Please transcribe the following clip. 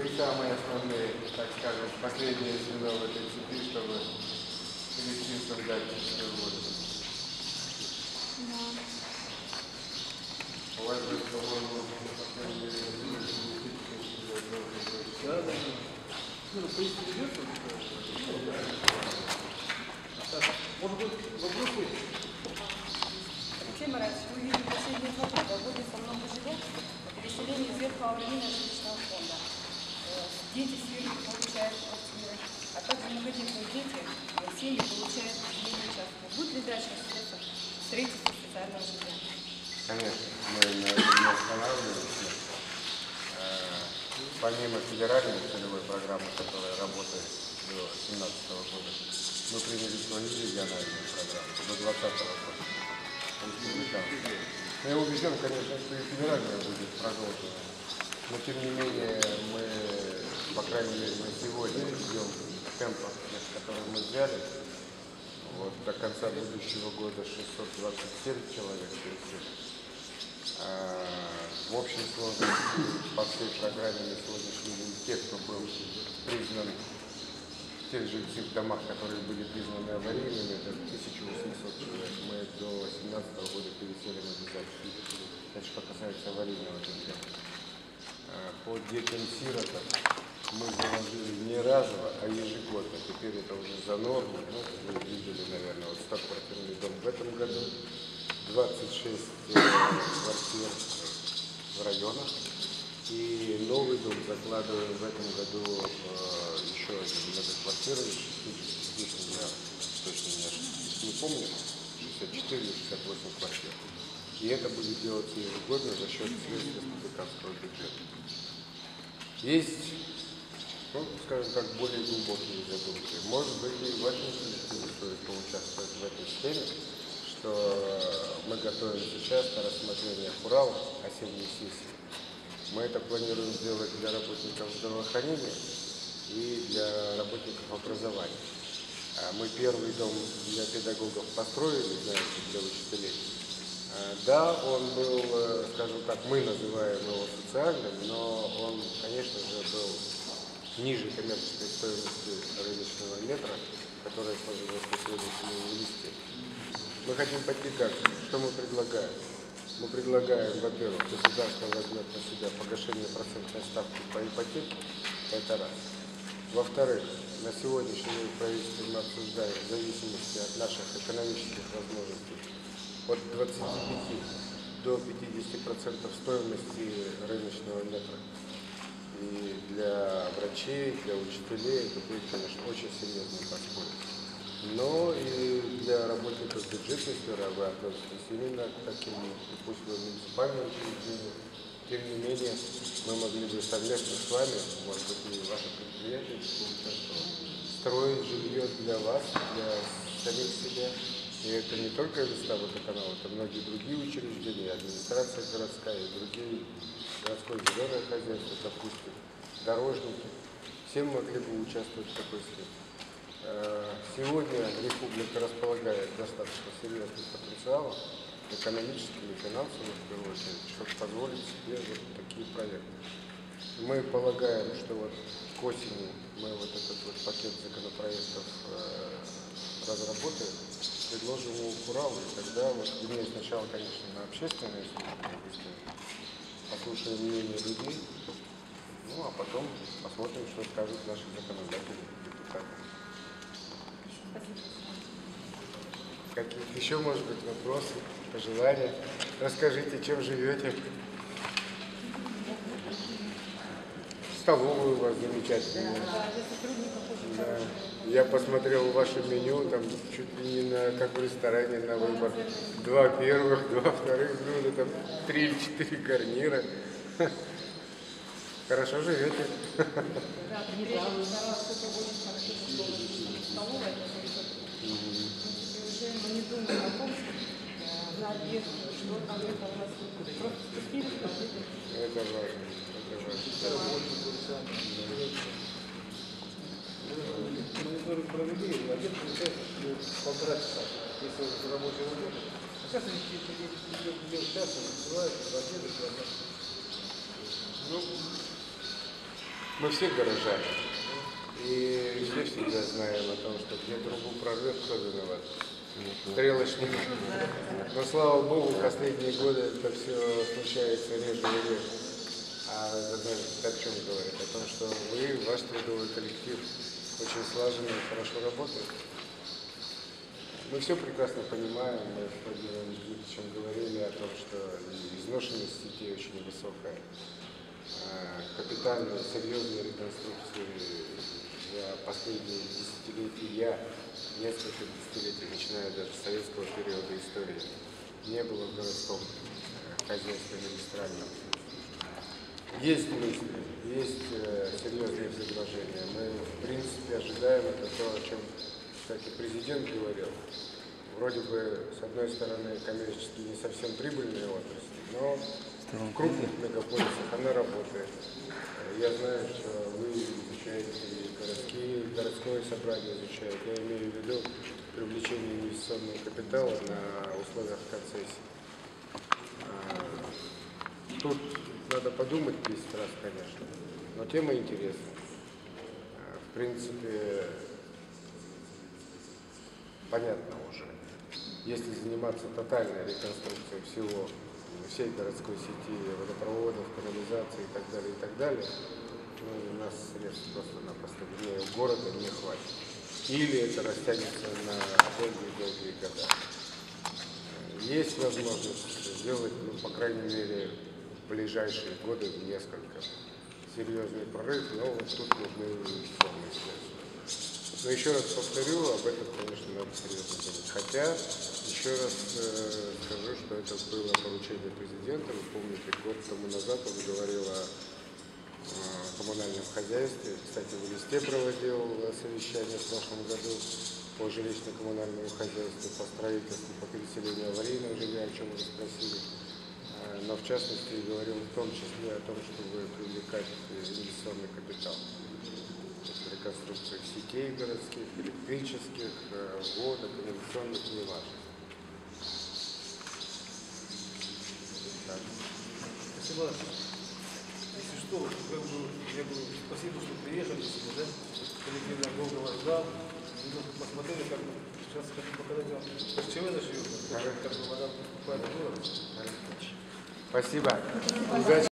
Вы самые основные, так скажем, последние звено в этой цепи, чтобы перейти создать чистую воду. У вас же, по-моему, по крайней мере, Да, да. Ну, ведется? Так, может быть, вопросы? Алексей Маратович, вы видели последние два года вводится много жилья, переселение из ветхого аварийного жилищного фонда. Э, Дети сверху получают квартиры, а также многодетные дети, семьи получают земельные участки. Будет ли дальше остаться строительство социального жилья? Конечно, мы на этом не останавливаемся. Э, Помимо федеральной целевой программы, которая работает до 2017 года, мы приняли свою региональную программу до 2020 года. я убежден, конечно, что и федеральная будет продолжена. Но тем не менее мы, по крайней мере, мы сегодня идем темпом, который мы взяли. Вот до конца будущего года 627 человек переселят. А, В общей сложности по всей программе на сегодняшний день тех, кто был признан в тех же домах, которые были признаны аварийными, это 1800 человек. Мы до 2018 года переселим обязательно. Это что касается аварийного жилья. А, По детям-сиротам мы заложили не разово, а ежегодно. Теперь это уже за норму. Ну, вы видели, наверное, вот 100 квартирный дом в этом году, 26 э, квартир в районах. И новый дом закладываем в этом году э, еще один многоквартирный, 60, здесь у меня точно не, не помню, 64 или 68 квартир. И это будет делаться ежегодно за счет средств республиканского бюджета. Есть, ну, скажем так, более глубокие задумки. Может быть, и в этом коллективе стоит поучаствовать в этой сфере, что мы готовим сейчас на рассмотрение Урала осенней сессии. Мы это планируем сделать для работников здравоохранения и для работников образования. А Мы первый дом для педагогов построили, знаете, для учителей. А, Да, он был, э, скажем так, мы называем его социальным, но он, конечно же, был ниже коммерческой стоимости рыночного метра, которая сложилась на сегодняшнем листе. Мы хотим пойти как? Что мы предлагаем? Мы предлагаем, во-первых, государство возьмет на себя погашение процентной ставки по ипотеке, это раз. Во-вторых, на сегодняшний день правительство мы обсуждаем в зависимости от наших экономических возможностей от 25 до 50 процентов стоимости рыночного метра. И для врачей, для учителей это будет, конечно, очень серьезный подспорье. Но и для работников бюджетной сферы, вы относитесь именно к таким, пусть вы муниципальным учреждениям, тем не менее, мы могли бы совместно с вами, может быть, и ваше предприятие строить жилье для вас, для самих себя. И это не только места водоканала, это многие другие учреждения, администрация городская и другие, городское зеленое хозяйство, допустим, дорожники. Все могли бы участвовать в такой схеме. Э, Сегодня республика располагает достаточно серьезным потенциалом, экономическим и финансовым, в первую очередь, чтобы позволить себе вот такие проекты. Мы полагаем, что вот к осени мы вот этот вот пакет законопроектов э, разработаем, предложим его к Уралу, и тогда вот, вернее, сначала, конечно, на общественные слушания выставим, послушаем мнение людей, ну а потом посмотрим, что скажут наши законодатели, депутаты. Какие еще, может быть, вопросы, пожелания? Расскажите, чем живете? Столовую у вас замечательная. Да. Я посмотрел ваше меню, там чуть ли не на, как в ресторане на выбор. Два первых, два вторых блюда, там три или четыре гарнира. Хорошо живете. Мы не думаем о том, что это важно. Это важно. Мониторинг провели, обед получается полтора часа, если работа. А сейчас они идет час, высылают, обедают. Ну, Мы все горожане. И все всегда знаем о том, что где трубу прорвет, кто виноват. Стрелочник. Но слава богу, последние годы это все случается реже и реже. А это о чем говорит? О том, что вы, ваш трудовой коллектив очень слаженно и хорошо работает. Мы все прекрасно понимаем, мы с Владимиром говорили о том, что изношенность сетей очень высокая. А, Капитальные, серьезные реконструкции за последние десятилетия, несколько десятилетий, начиная даже с советского периода истории, не было в городском э, хозяйстве магистральном. Есть мысли, есть э, серьезные предложения. Мы, в принципе, ожидаем это то, о чем, кстати, президент говорил. Вроде бы, с одной стороны, коммерчески не совсем прибыльная отрасль, но в крупных мегаполисах она работает. Я знаю, что вы изучаете городские, городское собрание изучает. Я имею в виду привлечение инвестиционного капитала на условиях концессии. А, Тут надо подумать 10 раз, конечно, но тема интересна. А, В принципе, понятно уже. Если заниматься тотальной реконструкцией всего, всей городской сети, водопроводов, канализации и так далее, и так далее, ну, у нас средств просто-напросто вне города не хватит. Или это растянется на долгие-долгие года. Есть возможность сделать, ну, по крайней мере, в ближайшие годы несколько серьезный прорыв, но вот тут нужны инвестиционные средства. Но еще раз повторю, об этом, конечно, надо серьезно думать. Хотя, еще раз э, скажу, что это было поручение президента. Вы помните, год тому назад он говорил о э, коммунальном хозяйстве. Кстати, в листе проводил совещание в прошлом году по жилищно-коммунальному хозяйству, по строительству, по переселению аварийного жилья, о чем вы спросили. Э, Но в частности говорил в том числе о том, чтобы привлекать инвестиционный капитал реконструкции сетей городских, электрических, э, вода, канализационных, неважно. Так. Спасибо. Если что, как бы, я говорю, спасибо, что приехали сегодня, да? Коллектив я долго вас ждал. Немножко посмотрели, как бы, сейчас хочу показать вам. КЧВ зашьем, как бы вода покупает город. Спасибо. Удачи.